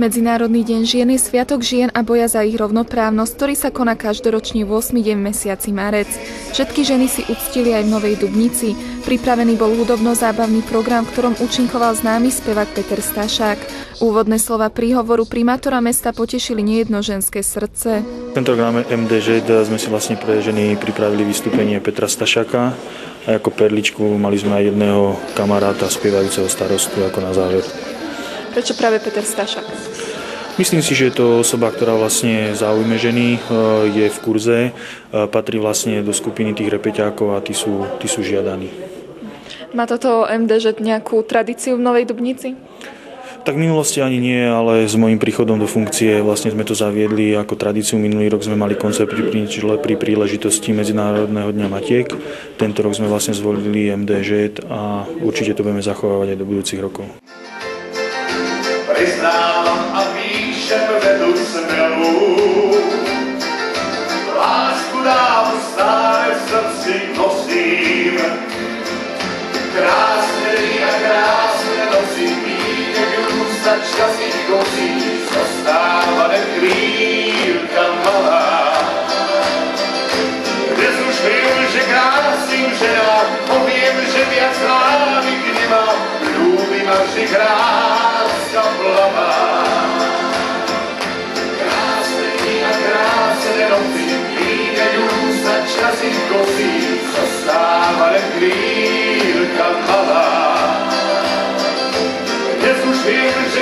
Medzinárodný deň žien je sviatok žien a boja za ich rovnoprávnosť, ktorý sa koná každoročne v 8. deň mesiaci marec. Všetky ženy si uctili aj v Novej Dubnici. Pripravený bol hudobno-zábavný program, v ktorom účinkoval známy spevák Peter Stašák. Úvodné slova príhovoru primátora mesta potešili nejedno ženské srdce. V programe MDŽ sme si vlastne pre ženy pripravili vystúpenie Petra Stašaka a ako perličku mali sme aj jedného kamaráta spievajúceho starostu ako na záver. Prečo práve Peter Stašak? Myslím si, že je to osoba, ktorá vlastne zaujme ženy, e, je v kurze, e, patrí vlastne do skupiny tých repeťákov a tí sú, tí sú žiadaní. Má toto MDŽ nejakú tradíciu v Novej Dubnici? Tak v minulosti ani nie, ale s môjim príchodom do funkcie vlastne sme to zaviedli ako tradíciu. Minulý rok sme mali koncept pri, pri príležitosti Medzinárodného dňa Matiek. Tento rok sme vlastne zvolili MDŽ a určite to budeme zachovávať aj do budúcich rokov priznávam a píšem vedu smelú. Lásku dám stále v srdci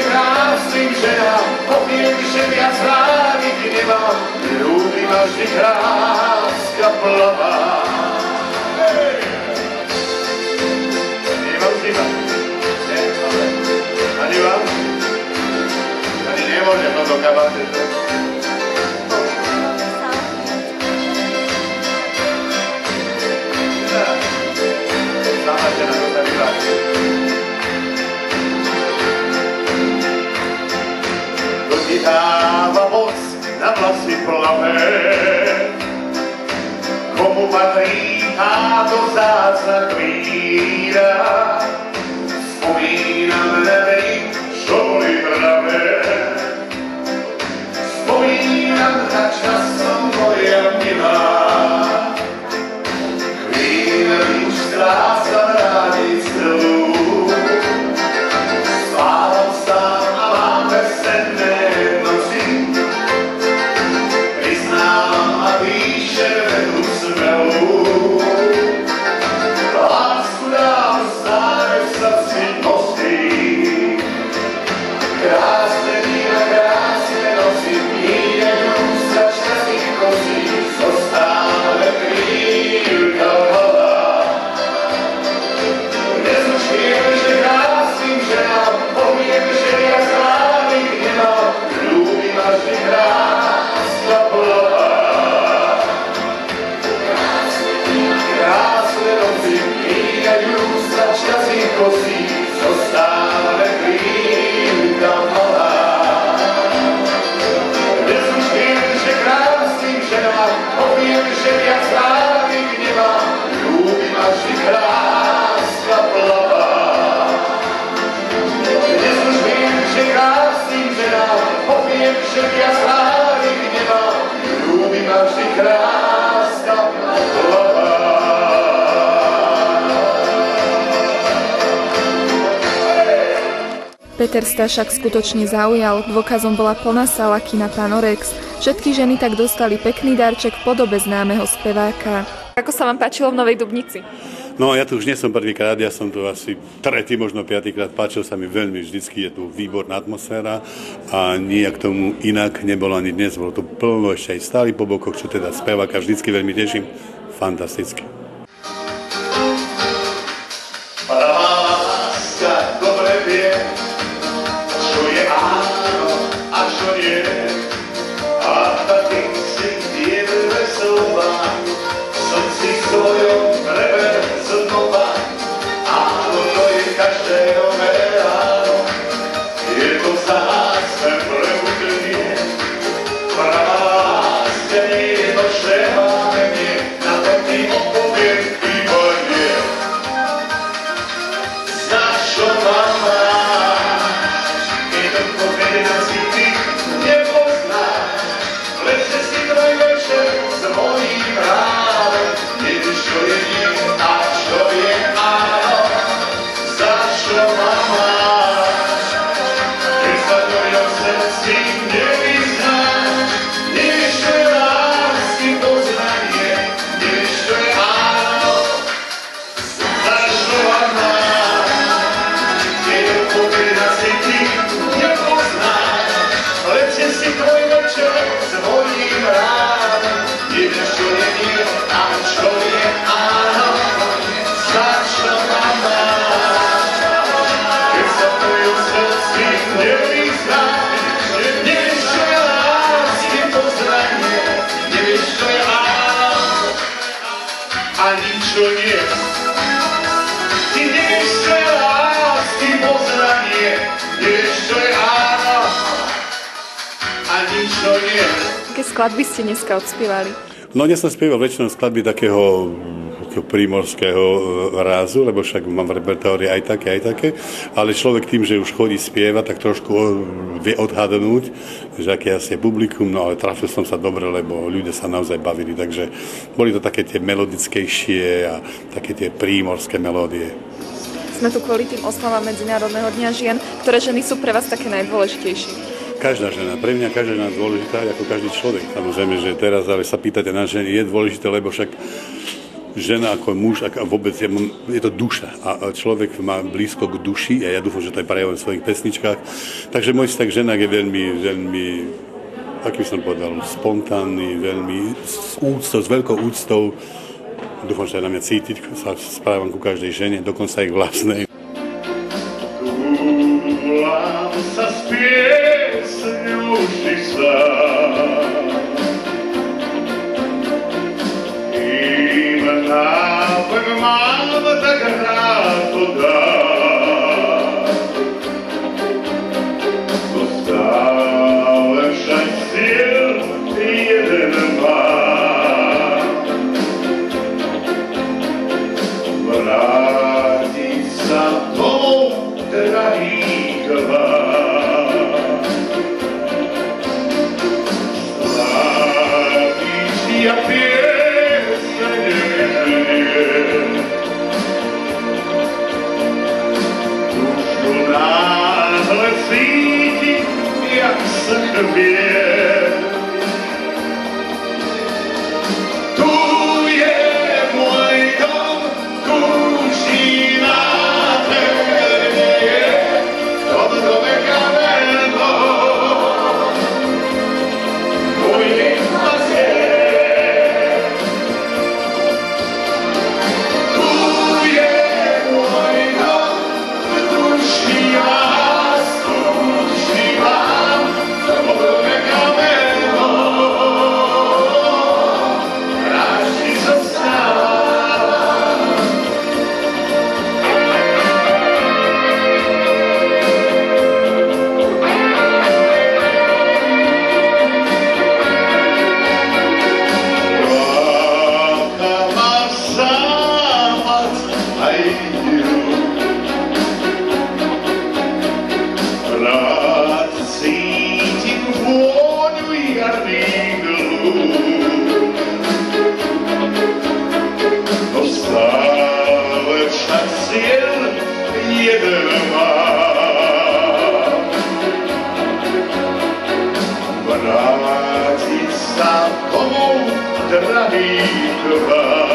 krásnym ženám, poviem, že viac rádik nemám, ľúbim a vždy kráska plavá. Nemám zima, ani vám? Ani nemôžem to do kabáte. Plavé, komu patrí táto zácna chvíľa, poviem, že viac slávik nemám, ľúbim a vždy kráska plavá. Peter Stašak skutočne zaujal, dôkazom bola plná sala kina Panorex. Všetky ženy tak dostali pekný darček v podobe známeho speváka. Ako sa vám páčilo v Novej Dubnici? No, ja tu už nie som prvýkrát, ja som tu asi tretí, možno piatýkrát. Páčil sa mi veľmi vždycky, je tu výborná atmosféra a nijak tomu inak nebolo ani dnes. Bolo tu plno ešte aj stáli po bokoch, čo teda speváka vždycky veľmi teším. Fantasticky. Ani čo nie. Ty nevieš, čo je lásky pozranie, nevieš, čo je áno, ani čo nie. Aké skladby ste dneska odspievali? No dnes som spieval väčšinou skladby takého, takého prímorského e, rázu, lebo však mám v repertoári aj také, aj také, ale človek tým, že už chodí spieva, tak trošku o, vie odhadnúť, že aké asi je publikum, no ale trafil som sa dobre, lebo ľudia sa naozaj bavili, takže boli to také tie melodickejšie a také tie prímorské melódie. Sme tu kvôli tým oslavám Medzinárodného dňa žien, ktoré ženy sú pre vás také najdôležitejšie. Každá žena, pre mňa každá žena dôležitá, ako každý človek. Samozrejme, že teraz ale sa pýtate na ženy, je dôležité, lebo však žena ako muž, ako vôbec je, je to duša a človek má blízko k duši a ja dúfam, že to aj prejavujem v svojich pesničkách. Takže môj vztah k ženách je veľmi, veľmi aký som povedal, spontánny, veľmi s úctou, s veľkou úctou. Dúfam, že aj na mňa cítiť, sa správam ku každej žene, dokonca aj k vlastnej. To dám. Sa chvie. Stravitová.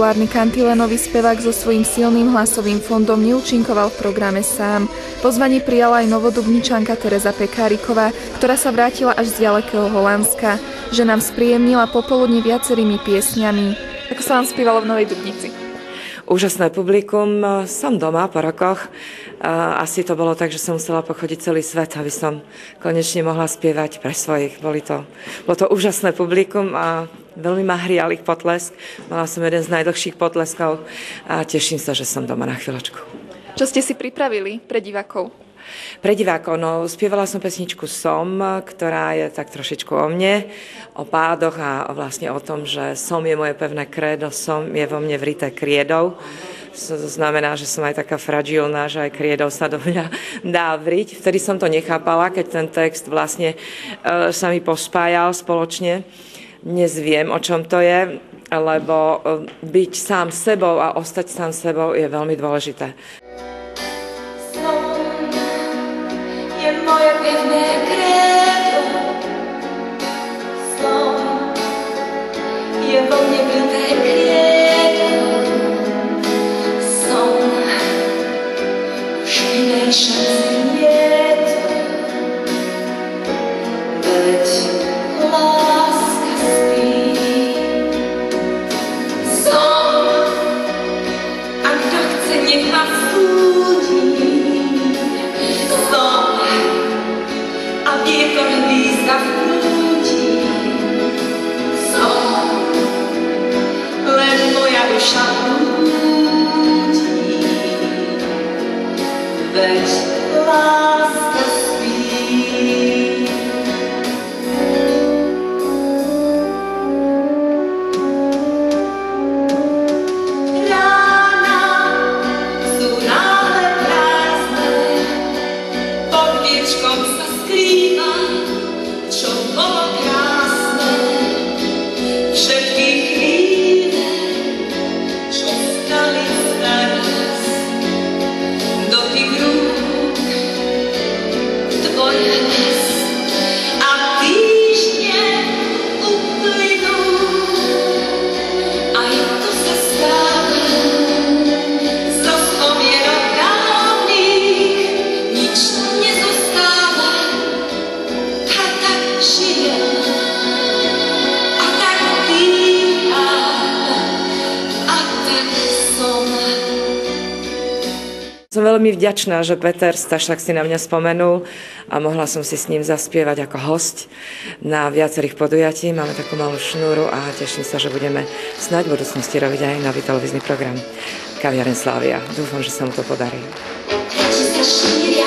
Populárny kantilenový spevák so svojím silným hlasovým fondom neúčinkoval v programe sám. Pozvanie prijala aj novodobničanka Teresa Pekáriková, ktorá sa vrátila až z ďalekého Holandska, že nám spríjemnila popoludne viacerými piesňami. Ako sa vám spívalo v Novej Dubnici? úžasné publikum. Som doma po rokoch. Asi to bolo tak, že som musela pochodiť celý svet, aby som konečne mohla spievať pre svojich. Boli to, bolo to úžasné publikum a veľmi ma hrial ich potlesk. Mala som jeden z najdlhších potleskov a teším sa, že som doma na chvíľočku. Čo ste si pripravili pre divákov? Pre divákov, no spievala som pesničku Som, ktorá je tak trošičku o mne, o pádoch a vlastne o tom, že som je moje pevné krédo, som je vo mne vrité kriedou. To znamená, že som aj taká fragilná, že aj kriedou sa do mňa dá vriť. Vtedy som to nechápala, keď ten text vlastne e, sa mi pospájal spoločne. Dnes viem, o čom to je, lebo e, byť sám sebou a ostať sám sebou je veľmi dôležité. Veľmi vďačná, že Peter Stašak si na mňa spomenul a mohla som si s ním zaspievať ako host na viacerých podujatí. Máme takú malú šnúru a teším sa, že budeme snáď v budúcnosti robiť aj nový televízny program Kaviaren Slavia. Dúfam, že sa mu to podarí. Reči sa šíria,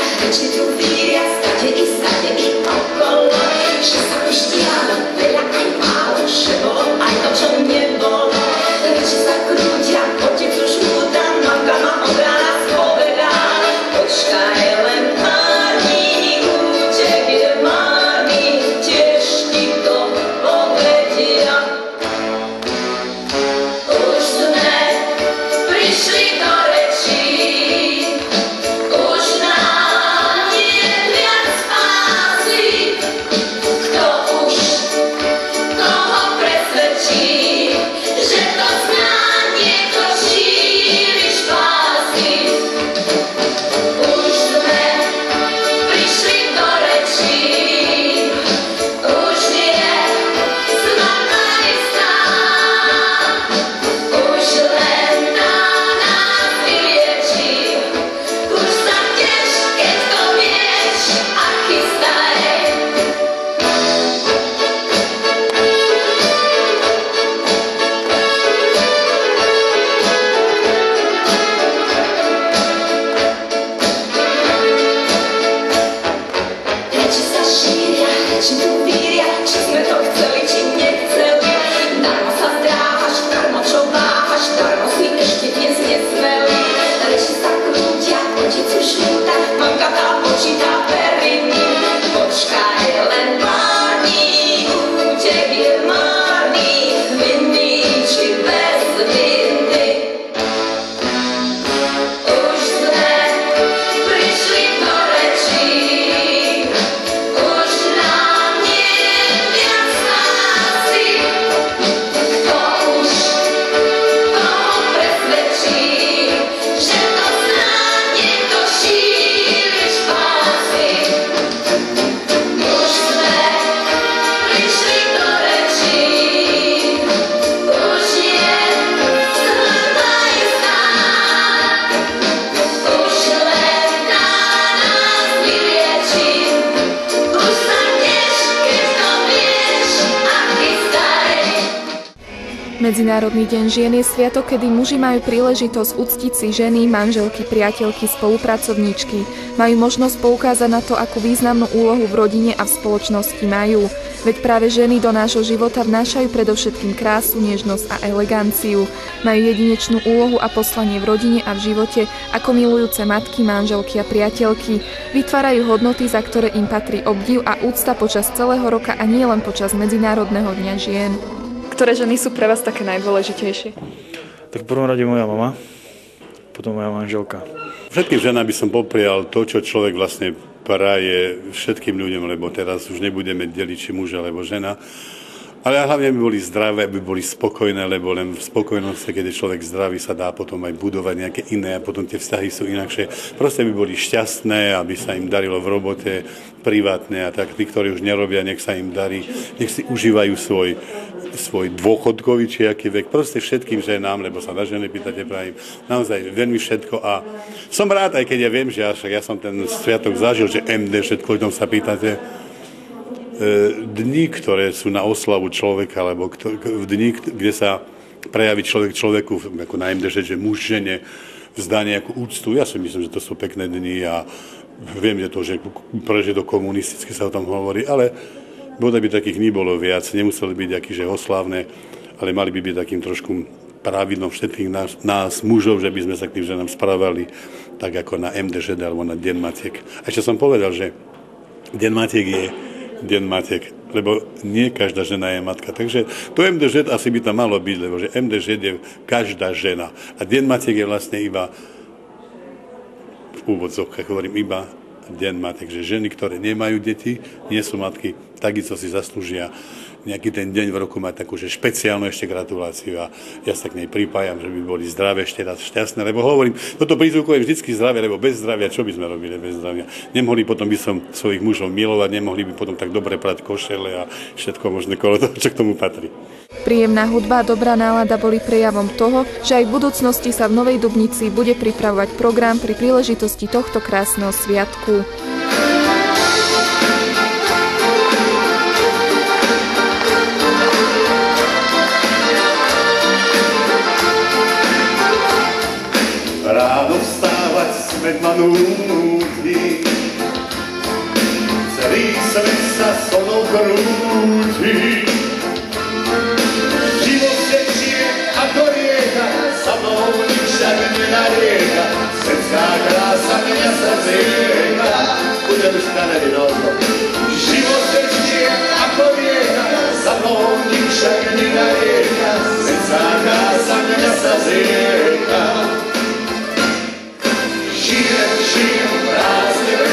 Medzinárodný deň žien je sviatok, kedy muži majú príležitosť uctiť si ženy, manželky, priateľky, spolupracovníčky. Majú možnosť poukázať na to, akú významnú úlohu v rodine a v spoločnosti majú. Veď práve ženy do nášho života vnášajú predovšetkým krásu, nežnosť a eleganciu. Majú jedinečnú úlohu a poslanie v rodine a v živote ako milujúce matky, manželky a priateľky. Vytvárajú hodnoty, za ktoré im patrí obdiv a úcta počas celého roka a nie len počas Medzinárodného dňa žien. Ktoré ženy sú pre vás také najdôležitejšie? Tak v prvom rade moja mama, potom moja manželka. Všetkým ženám by som poprial to, čo človek vlastne praje všetkým ľuďom, lebo teraz už nebudeme deliť, či muž alebo žena. Ale hlavne by boli zdravé, aby boli spokojné, lebo len v spokojnosti, keď je človek zdravý, sa dá potom aj budovať nejaké iné a potom tie vzťahy sú inakšie. Proste by boli šťastné, aby sa im darilo v robote, privátne a tak. Tí, ktorí už nerobia, nech sa im darí, nech si užívajú svoj, svoj dôchodkový či aký vek. Proste všetkým ženám, lebo sa na ženy pýtate, pravím, naozaj veľmi všetko. A som rád, aj keď ja viem, že ja, ja som ten sviatok zažil, že MD, všetko, o tom sa pýtate, dni, ktoré sú na oslavu človeka, alebo v dni, kde sa prejaví človek človeku, ako na MDŽ, že muž žene vzdá nejakú úctu. Ja si myslím, že to sú pekné dni a viem, že to, že preže do komunisticky sa o tom hovorí, ale bodaj by takých dní bolo viac, nemuseli byť aký, že ale mali by byť takým trošku pravidlom všetkých nás, nás mužov, že by sme sa k tým ženám správali tak ako na MDŽ alebo na Deň Matiek. A ešte som povedal, že Deň Matiek je deň matiek, lebo nie každá žena je matka. Takže to MDŽ asi by tam malo byť, lebo že MDŽ je každá žena. A deň matiek je vlastne iba v úvodzovkách hovorím iba deň matiek, že ženy, ktoré nemajú deti, nie sú matky, takisto si zaslúžia nejaký ten deň v roku mať takú, že špeciálnu ešte gratuláciu a ja sa k nej pripájam, že by boli zdravé ešte raz šťastné, lebo hovorím, toto prízvukuje vždycky zdravie, lebo bez zdravia, čo by sme robili bez zdravia? Nemohli potom by som svojich mužov milovať, nemohli by potom tak dobre prať košele a všetko možné kolo toho, čo k tomu patrí. Príjemná hudba a dobrá nálada boli prejavom toho, že aj v budúcnosti sa v Novej Dubnici bude pripravovať program pri príležitosti tohto krásneho sviatku. manuti Sali, sali, sa sono venuti Život se čije, a to rijeka Samo grasa, nja srdena šta ne vinozno Život se čije, a to rijeka Samo šarnjena rijeka. Srpska grasa, nja Через жизнь разве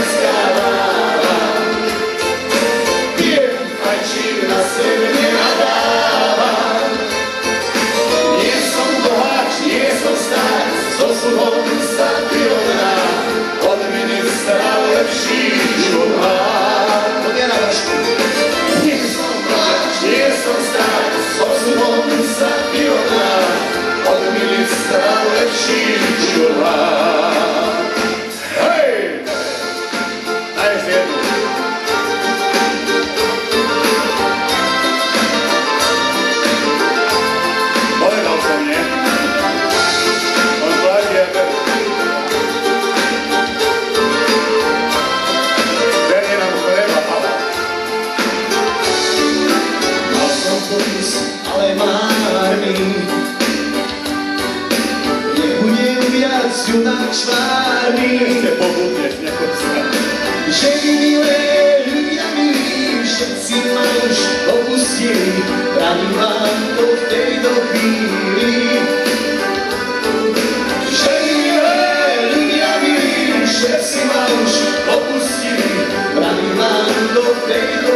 to